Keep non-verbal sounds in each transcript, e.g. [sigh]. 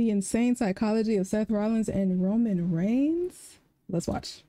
The insane psychology of Seth Rollins and Roman Reigns. Let's watch.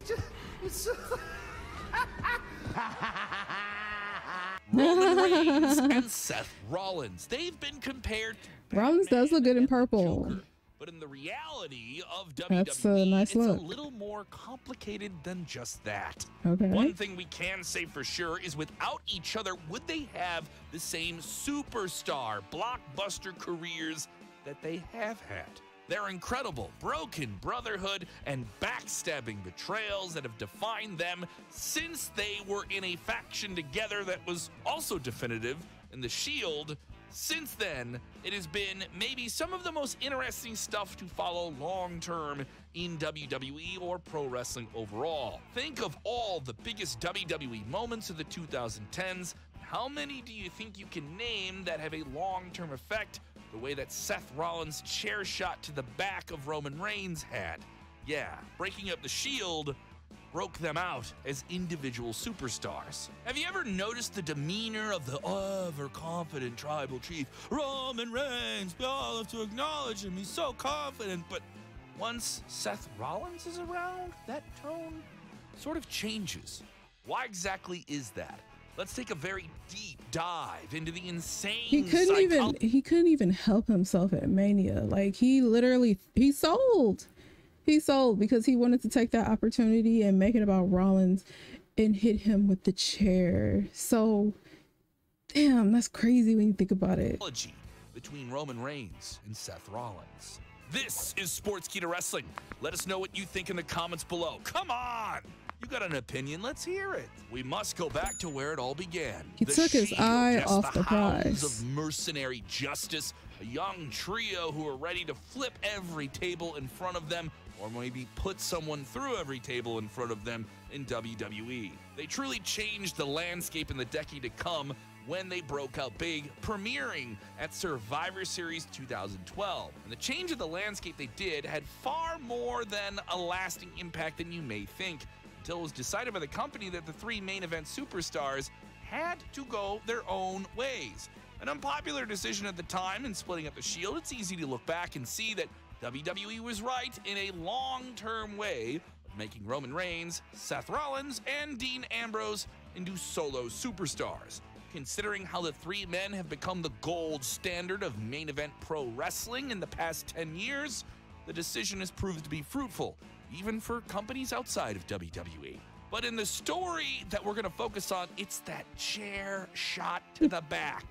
Roman [laughs] Reigns and Seth Rollins. They've been compared to Rollins does look good in purple. Joker. But in the reality of That's a WWE, nice it's look. a little more complicated than just that. Okay. One thing we can say for sure is without each other, would they have the same superstar blockbuster careers that they have had? Their incredible broken brotherhood and backstabbing betrayals that have defined them since they were in a faction together that was also definitive in the Shield. Since then, it has been maybe some of the most interesting stuff to follow long term in WWE or pro wrestling overall. Think of all the biggest WWE moments of the 2010s. How many do you think you can name that have a long term effect the way that Seth Rollins' chair shot to the back of Roman Reigns had? Yeah, breaking up the Shield broke them out as individual superstars. Have you ever noticed the demeanor of the ever confident tribal chief, Roman Reigns? We all have to acknowledge him. He's so confident. But once Seth Rollins is around, that tone sort of changes. Why exactly is that? Let's take a very deep dive into the insane He couldn't even he couldn't even help himself at Mania. Like he literally he sold. He sold because he wanted to take that opportunity and make it about Rollins and hit him with the chair. So damn, that's crazy when you think about it. between Roman Reigns and Seth Rollins. This is Sportskeeda Wrestling. Let us know what you think in the comments below. Come on! You got an opinion? Let's hear it. We must go back to where it all began. He The took his eye off the hounds prize. of mercenary justice, a young trio who are ready to flip every table in front of them or maybe put someone through every table in front of them in WWE. They truly changed the landscape in the decade to come when they broke out big, premiering at Survivor Series 2012. And the change of the landscape they did had far more than a lasting impact than you may think, until it was decided by the company that the three main event superstars had to go their own ways. An unpopular decision at the time in splitting up the Shield, it's easy to look back and see that WWE was right in a long term way of making Roman Reigns, Seth Rollins, and Dean Ambrose into solo superstars. Considering how the three men have become the gold standard of main event pro wrestling in the past 10 years, the decision has proved to be fruitful, even for companies outside of WWE. But in the story that we're going to focus on, it's that chair shot to the back.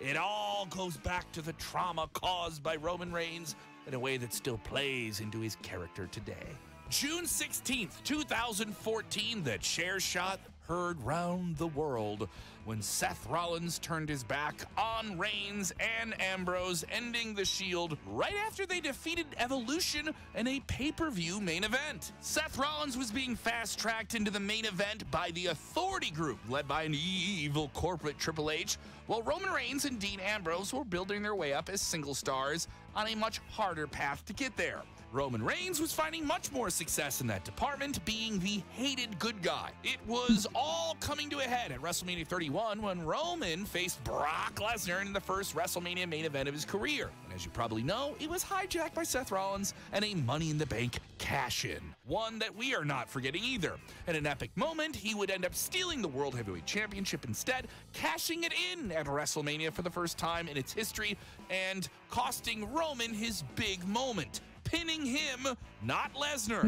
It all goes back to the trauma caused by Roman Reigns in a way that still plays into his character today. June 16th, 2014, the chair shot heard round the world when Seth Rollins turned his back on Reigns and Ambrose, ending the Shield right after they defeated Evolution in a pay per view main event. Seth Rollins was being fast tracked into the main event by the Authority Group, led by an evil corporate Triple H, while Roman Reigns and Dean Ambrose were building their way up as single stars on a much harder path to get there. Roman Reigns was finding much more success in that department, being the hated good guy. It was all coming to a head at WrestleMania 31 when Roman faced Brock Lesnar in the first WrestleMania main event of his career. And as you probably know, it was hijacked by Seth Rollins and a Money in the Bank cash in. One that we are not forgetting either. In an epic moment, he would end up stealing the World Heavyweight Championship instead, cashing it in at WrestleMania for the first time in its history, and costing Roman his big moment pinning him, not Lesnar.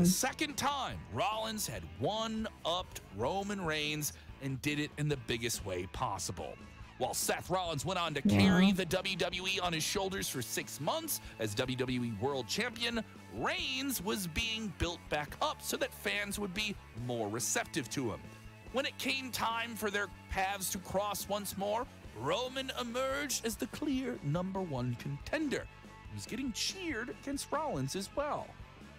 The second time, Rollins had one upped Roman Reigns and did it in the biggest way possible. While Seth Rollins went on to carry the WWE on his shoulders for six months as WWE World Champion, Reigns was being built back up so that fans would be more receptive to him. When it came time for their paths to cross once more, Roman emerged as the clear number one contender. Was getting cheered against Rollins as well.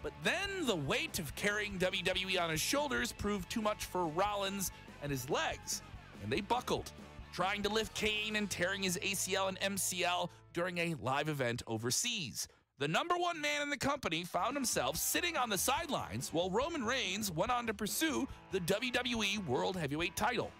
But then the weight of carrying WWE on his shoulders proved too much for Rollins and his legs, and they buckled, trying to lift Kane and tearing his ACL and MCL during a live event overseas. The number one man in the company found himself sitting on the sidelines while Roman Reigns went on to pursue the WWE World Heavyweight title.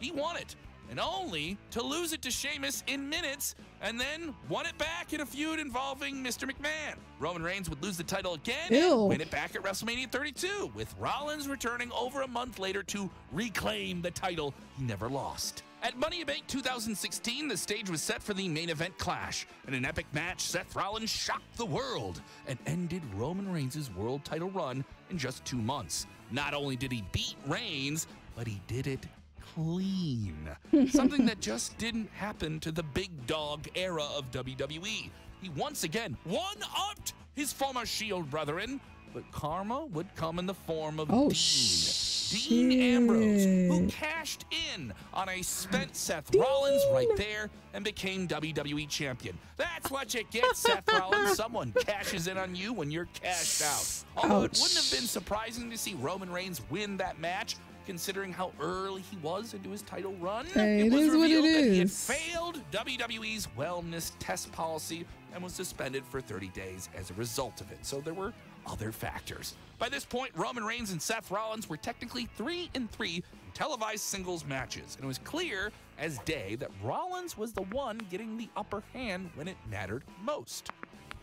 He won it, and only to lose it to Sheamus in minutes and then won it back in a feud involving Mr. McMahon. Roman Reigns would lose the title again Ew. and win it back at WrestleMania 32, with Rollins returning over a month later to reclaim the title he never lost. At Money in the Bank 2016, the stage was set for the main event clash. In an epic match, Seth Rollins shocked the world and ended Roman Reigns' world title run in just two months. Not only did he beat Reigns, but he did it clean. [laughs] Something that just didn't happen to the big dog era of WWE. He once again one upped his former Shield brethren, but karma would come in the form of Oh, Dean. shit. Dean Ambrose, who cashed in on a spent Seth Rollins right there and became WWE champion. That's what you get, Seth [laughs] Rollins. Someone cashes in on you when you're cashed out. Although it wouldn't have been surprising to see Roman Reigns win that match, considering how early he was into his title run. Hey, it it was what it revealed that he had failed WWE's wellness test policy and was suspended for 30 days as a result of it. So there were other factors. By this point, Roman Reigns and Seth Rollins were technically 3 and 3 in televised singles matches, and it was clear as day that Rollins was the one getting the upper hand when it mattered most.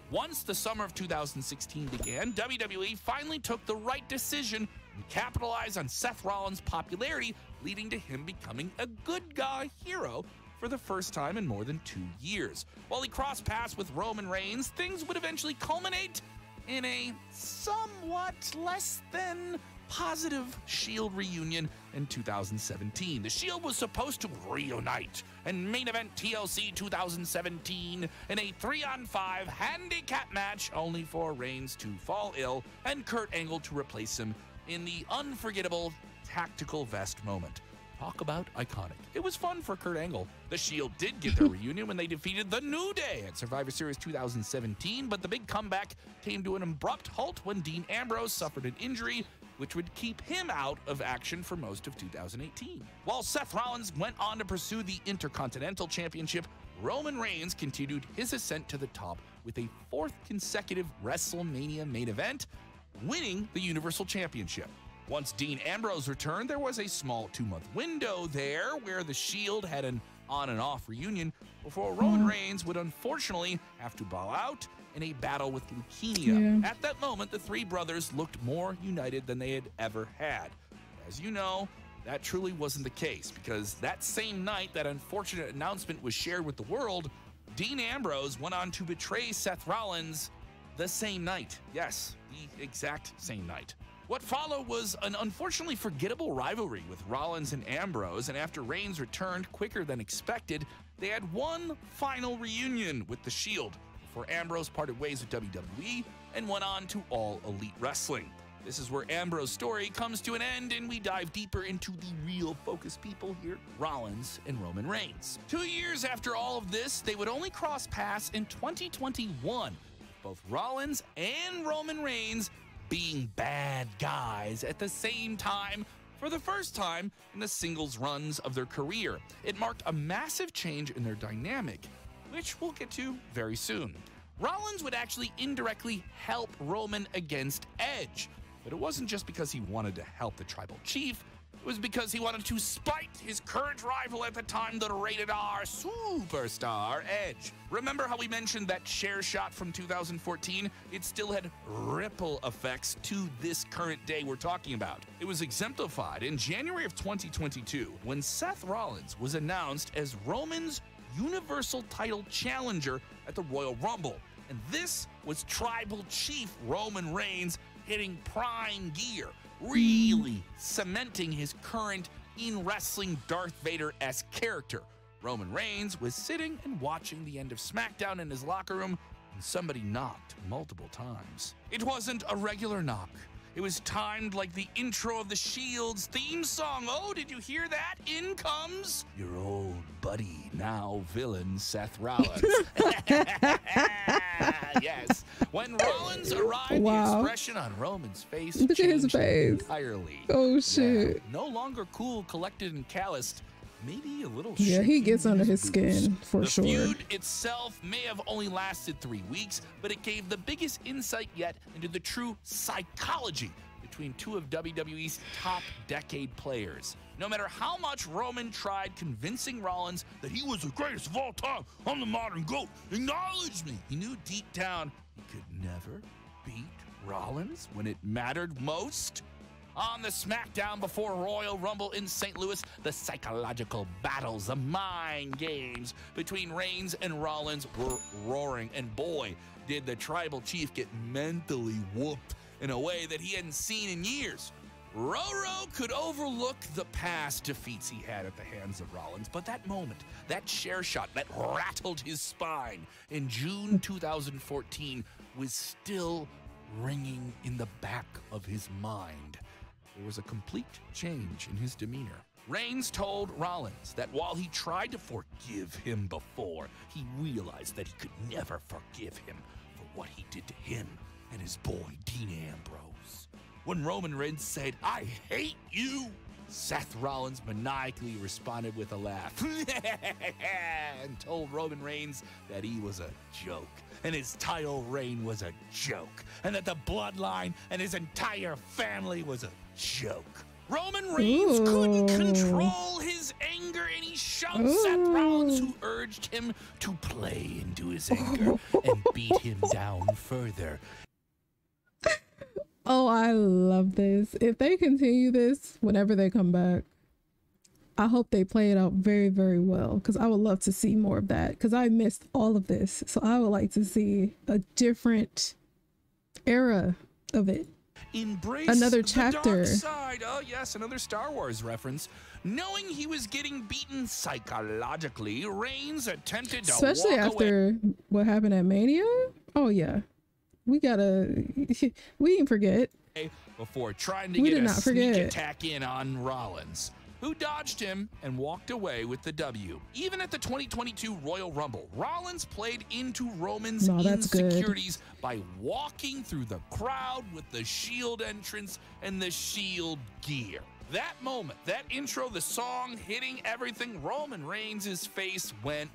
Once the summer of 2016 began, WWE finally took the right decision and capitalized on Seth Rollins' popularity, leading to him becoming a good guy hero for the first time in more than two years. While he crossed paths with Roman Reigns, things would eventually culminate in a somewhat less than positive Shield reunion in 2017. The Shield was supposed to reunite and main event TLC 2017 in a 3 on 5 handicap match, only for Reigns to fall ill and Kurt Angle to replace him in the unforgettable tactical vest moment. Talk about iconic. It was fun for Kurt Angle. The Shield did get their [laughs] reunion when they defeated The New Day at Survivor Series 2017, but the big comeback came to an abrupt halt when Dean Ambrose suffered an injury, which would keep him out of action for most of 2018. While Seth Rollins went on to pursue the Intercontinental Championship, Roman Reigns continued his ascent to the top with a fourth consecutive WrestleMania main event, winning the Universal Championship. Once Dean Ambrose returned, there was a small two month window there where the Shield had an on and off reunion before Roman hmm. Reigns would unfortunately have to bow out in a battle with leukemia. Yeah. At that moment, the three brothers looked more united than they had ever had. As you know, that truly wasn't the case because that same night that unfortunate announcement was shared with the world, Dean Ambrose went on to betray Seth Rollins the same night. Yes, the exact same night. What followed was an unfortunately forgettable rivalry with Rollins and Ambrose, and after Reigns returned quicker than expected, they had one final reunion with The Shield before Ambrose parted ways with WWE and went on to All Elite Wrestling. This is where Ambrose's story comes to an end, and we dive deeper into the real focus people here Rollins and Roman Reigns. Two years after all of this, they would only cross paths in 2021, both Rollins and Roman Reigns being bad guys at the same time for the first time in the singles runs of their career. It marked a massive change in their dynamic, which we'll get to very soon. Rollins would actually indirectly help Roman against Edge, but it wasn't just because he wanted to help the tribal chief. It was because he wanted to spite his current rival at the time, the rated R superstar Edge. Remember how we mentioned that share shot from 2014? It still had ripple effects to this current day we're talking about. It was exemplified in January of 2022 when Seth Rollins was announced as Roman's Universal title challenger at the Royal Rumble. And this was Tribal Chief Roman Reigns hitting prime gear, really cementing his current in wrestling Darth Vader esque character. Roman Reigns was sitting and watching the end of SmackDown in his locker room when somebody knocked multiple times. It wasn't a regular knock. It was timed like the intro of the Shield's theme song. Oh, did you hear that? In comes your old buddy, now villain, Seth [laughs] Rollins. [laughs] yes. When Rollins arrived, Wow. the expression on Roman's face Look at his face. entirely. Oh shit. no longer cool, collected, and calloused. Maybe a little. Yeah, he gets under his skin for the sure. The feud itself may have only lasted three weeks, but it gave the biggest insight yet into the true psychology between two of WWE's top decade players. No matter how much Roman tried convincing Rollins that he was the greatest of all time, I'm the modern GOAT, acknowledge me, he knew deep down he could never beat Rollins when it mattered most. On the SmackDown before Royal Rumble in St. Louis, the psychological battles, the mind games between Reigns and Rollins were roaring. And boy, did the tribal chief get mentally whooped in a way that he hadn't seen in years. Roro could overlook the past defeats he had at the hands of Rollins, but that moment, that chair shot that rattled his spine in June 2014 was still ringing in the back of his mind. There was a complete change in his demeanor. Reigns told Rollins that while he tried to forgive him before, he realized that he could never forgive him for what he did to him and his boy Dean Ambrose. When Roman Reigns said, I hate you, Seth Rollins maniacally responded with a laugh [laughs] and told Roman Reigns that he was a joke and his title reign was a joke and that the bloodline and his entire family was a joke. Roman Reigns Ooh. couldn't control his anger and he shoved Ooh. Seth Rollins, who urged him to play into his anger and beat him down further. Oh, I love this. If they continue this whenever they come back, I hope they play it out very, very well because I would love to see more of that because I missed all of this. So I would like to see a different era of it. Embrace another chapter. Oh, yes, another Star Wars reference. Knowing he was getting beaten psychologically, Reigns attempted to Especially after away. what happened at Mania? Oh, yeah we gotta [laughs] we didn't forget before trying to we get a sneak forget. attack in on Rollins, who dodged him and walked away with the W. Even at the 2022 Royal Rumble, Rollins played into Roman's no, insecurities good. by walking through the crowd with the Shield entrance and the Shield gear. That moment, that intro, the song hitting everything, Roman Reigns' face went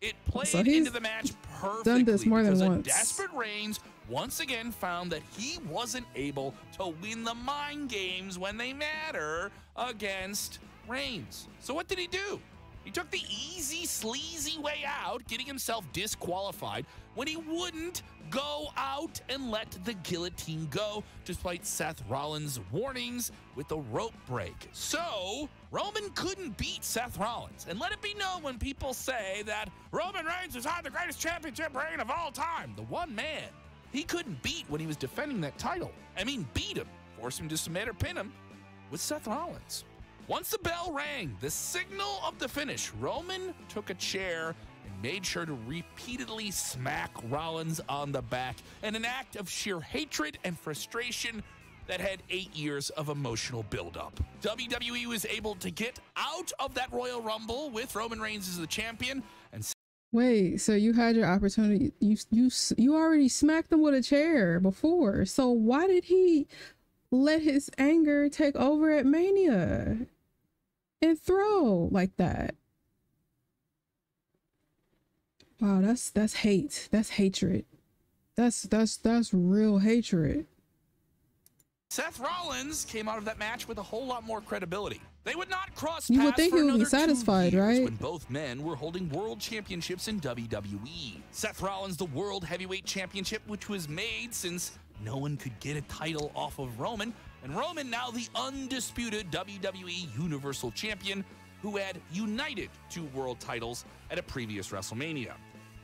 It played so into the match perfectly done this more than once. desperate Reigns once again found that he wasn't able to win the mind games when they matter against Reigns. So what did he do? He took the easy, sleazy way out, getting himself disqualified when he wouldn't go out and let the guillotine go, despite Seth Rollins' warnings with the rope break. So, Roman couldn't beat Seth Rollins. And let it be known when people say that Roman Reigns has had the greatest championship reign of all time, the one man he couldn't beat when he was defending that title. I mean, beat him, force him to submit or pin him with Seth Rollins. Once the bell rang, the signal of the finish, Roman took a chair and made sure to repeatedly smack Rollins on the back in an act of sheer hatred and frustration that had eight years of emotional buildup. WWE was able to get out of that Royal Rumble with Roman Reigns as the champion and Wait, so you had your opportunity. You you you already smacked him with a chair before. So why did he let his anger take over at Mania and throw like that? Wow, that's that's hate. That's hatred. That's that's that's real hatred. Seth Rollins came out of that match with a whole lot more credibility. They would not cross You would think he would be satisfied, right? When both men were holding world championships in WWE. Seth Rollins, the World Heavyweight Championship, which was made since no one could get a title off of Roman, and Roman now the undisputed WWE Universal Champion who had united two world titles at a previous WrestleMania.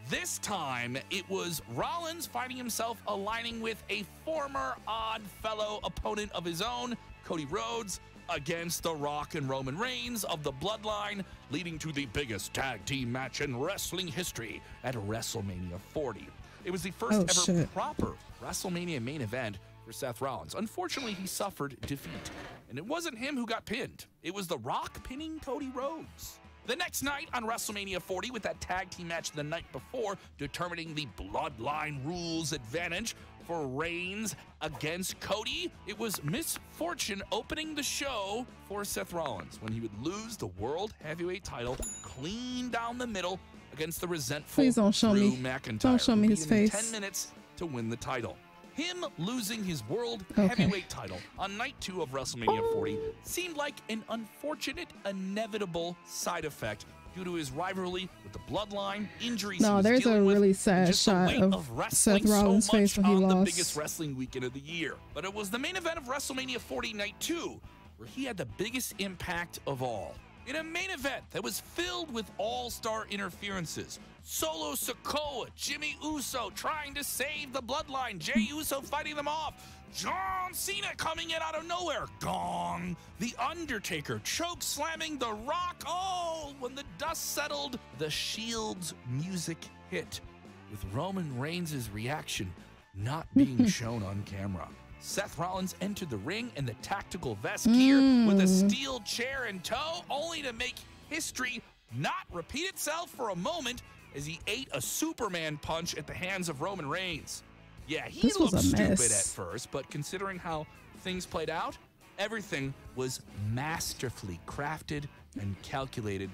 This time, it was Rollins finding himself aligning with a former odd fellow opponent of his own, Cody Rhodes, against The Rock and Roman Reigns of the Bloodline, leading to the biggest tag team match in wrestling history at WrestleMania 40. It was the first oh, ever shit. proper WrestleMania main event for Seth Rollins. Unfortunately, he suffered defeat. And it wasn't him who got pinned, it was The Rock pinning Cody Rhodes. The next night on WrestleMania 40, with that tag team match the night before, determining the Bloodline Rules advantage for Reigns against Cody, it was misfortune opening the show for Seth Rollins when he would lose the World Heavyweight title clean down the middle against the resentful Please don't show Drew me. McIntyre. Don't show me his face. 10 minutes to win the title. Him losing his world Okay. heavyweight title on night two of WrestleMania 40 seemed like an unfortunate, inevitable side effect due to his rivalry with the Bloodline, injuries. No, there's a really sad shot of wrestling Seth Rollins' so face when he on the lost. biggest wrestling weekend of the year. But it was the main event of WrestleMania 40 Night 2 where he had the biggest impact of all. In a main event that was filled with all-star interferences, Solo Sikoa, Jimmy Uso trying to save the bloodline, Jay Uso fighting them off, John Cena coming in out of nowhere, gong, The Undertaker choke slamming The Rock. Oh, when the dust settled, the Shield's music hit, with Roman Reigns' reaction not being [laughs] shown on camera. Seth Rollins entered the ring in the tactical vest hmm. gear with a steel chair in tow, only to make history not repeat itself for a moment as he ate a Superman punch at the hands of Roman Reigns. Yeah, he This looked stupid at first, but considering how things played out, everything was masterfully crafted and calculated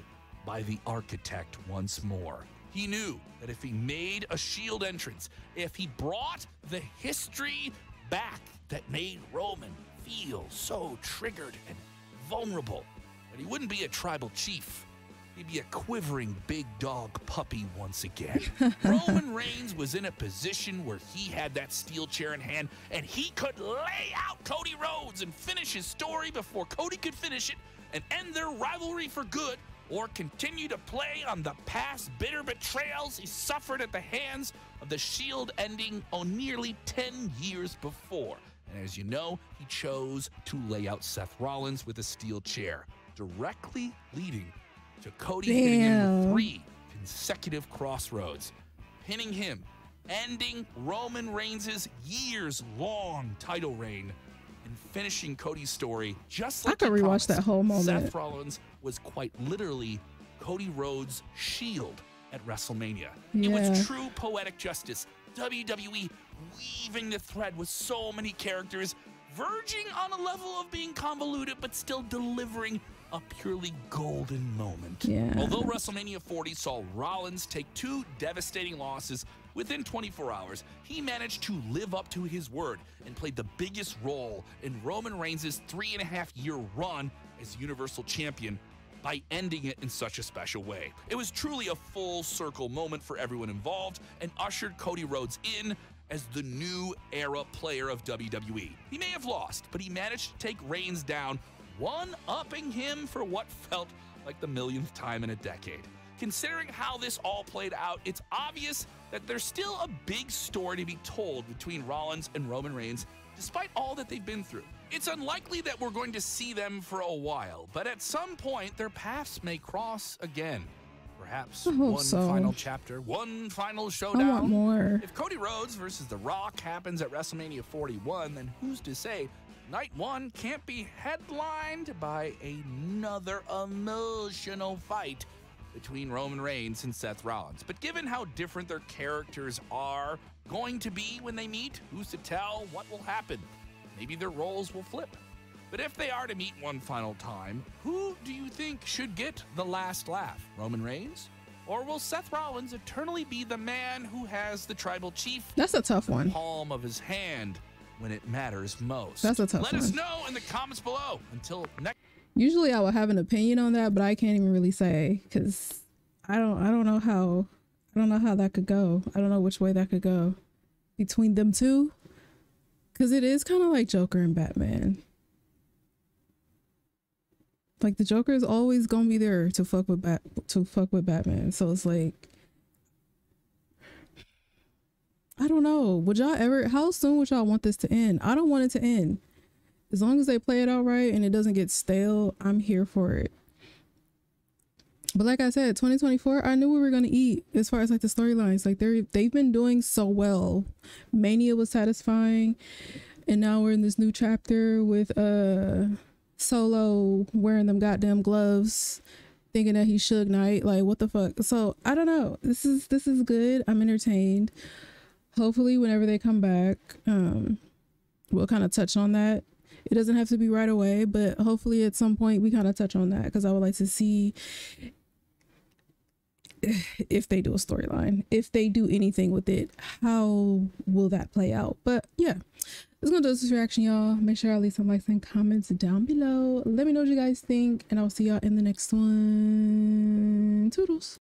by the architect once more. He knew that if he made a shield entrance, if he brought the history back that made Roman feel so triggered and vulnerable, that he wouldn't be a tribal chief. Be a quivering big dog puppy once again. [laughs] Roman Reigns was in a position where he had that steel chair in hand and he could lay out Cody Rhodes and finish his story before Cody could finish it and end their rivalry for good or continue to play on the past bitter betrayals he suffered at the hands of the Shield ending on nearly 10 years before. And as you know, he chose to lay out Seth Rollins with a steel chair, directly leading to Cody hitting him with three consecutive Cross Rhodes, pinning him, ending Roman Reigns' years long title reign, and finishing Cody's story just I like could he rewatch promised. that whole moment. Seth Rollins was quite literally Cody Rhodes' shield at WrestleMania. It was true poetic justice. WWE weaving the thread with so many characters, verging on a level of being convoluted, but still delivering a purely golden moment. Yeah. Although WrestleMania 40 saw Rollins take two devastating losses within 24 hours, he managed to live up to his word and played the biggest role in Roman Reigns' three and a half year run as Universal Champion by ending it in such a special way. It was truly a full circle moment for everyone involved and ushered Cody Rhodes in as the new era player of WWE. He may have lost, but he managed to take Reigns down, one upping him for what felt like the millionth time in a decade. Considering how this all played out, it's obvious that there's still a big story to be told between Rollins and Roman Reigns, despite all that they've been through. It's unlikely that we're going to see them for a while, but at some point their paths may cross again. Perhaps one so. final chapter, one final I showdown. want more. If Cody Rhodes versus The Rock happens at WrestleMania 41, then who's to say night one can't be headlined by another emotional fight between Roman Reigns and Seth Rollins? But given how different their characters are going to be when they meet, who's to tell what will happen? Maybe their roles will flip. But if they are to meet one final time, who do you think should get the last laugh? Roman Reigns? Or will Seth Rollins eternally be the man who has the tribal chief That's a tough one. palm of his hand when it matters most? That's a tough Let us one. know in the comments below. Until next Usually I would have an opinion on that, but I can't even really say because I don't I don't know how I don't know how that could go. I don't know which way that could go between them two. Cause it is kind of like Joker and Batman. Like the Joker is always gonna be there to fuck with Bat to fuck with Batman. So it's like I don't know. Would y'all ever how soon would y'all want this to end? I don't want it to end as long as they play it out right and it doesn't get stale, I'm here for it. But like I said, 2024, I knew we were gonna eat as far as like the storylines. Like they're they've been doing so well. Mania was satisfying, and now we're in this new chapter with uh Solo wearing them goddamn gloves, thinking that he's Suge Knight. Like what the fuck? So I don't know. This is this is good. I'm entertained. Hopefully, whenever they come back, um, we'll kind of touch on that it doesn't have to be right away but hopefully at some point we kind of touch on that because i would like to see [sighs] if they do a storyline, if they do anything with it, how will that play out? But yeah, that's gonna do this reaction, y'all. Make sure y'all leave some likes and comments down below. Let me know what you guys think, and I'll see y'all in the next one. Toodles.